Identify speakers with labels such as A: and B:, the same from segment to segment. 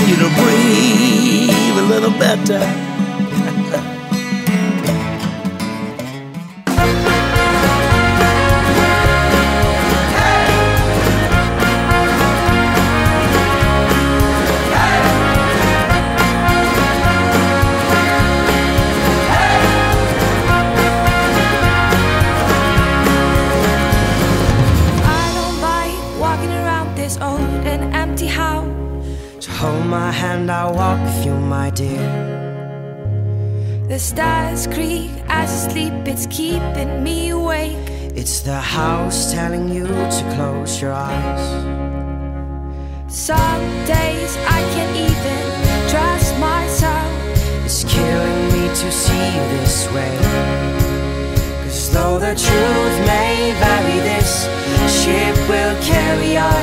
A: you to breathe a little better.
B: My hand, I'll walk with you, my dear.
C: The stars creak as I sleep, it's keeping me awake.
B: It's the house telling you to close your eyes.
C: Some days I can't even trust myself.
B: It's killing me to see you this way. Cause though the truth may vary, this ship will carry our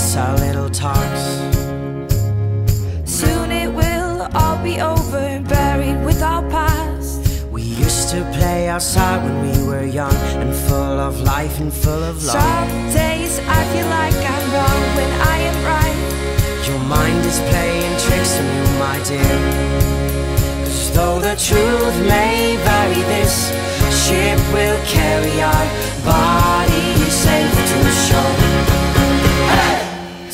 B: miss our little talks.
C: Soon it will all be over, buried with our past.
B: We used to play outside when we were young and full of life and full of love.
C: Some days I feel like I'm wrong when I am right.
B: Your mind is playing tricks on you, my dear. Cause though the truth may vary, this ship will carry our bodies safe to shore.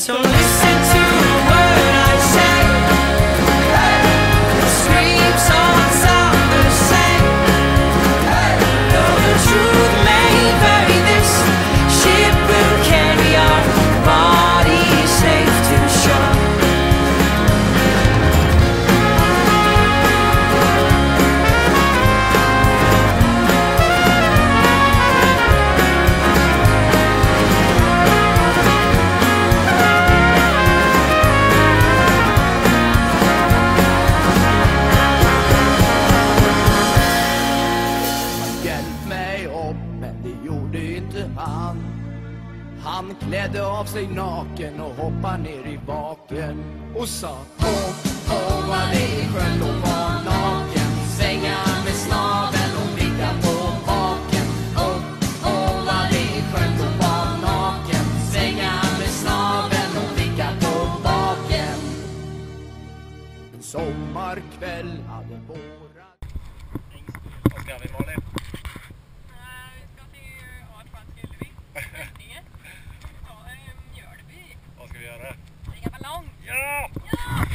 B: So listen
D: det gjorde inte han. Han klädde av sig naken och hoppade ner i baken och sa Kom, kom man i sjön och var naken. Svänga med snaven och ligga på baken Kom, kom man i sjön och var naken. Svänga med snaven och ligga på baken En sommarkväll hade våra...
E: よ。